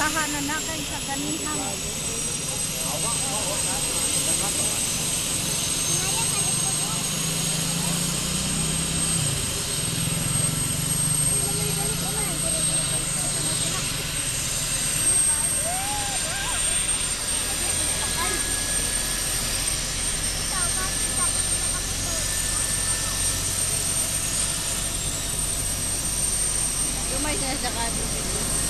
Tahanan na kay sa ganihan. Lumay na sa kanto.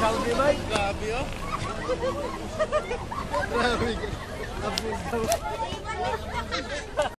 Salvi ba? Grabe oh. Grabe. Daw.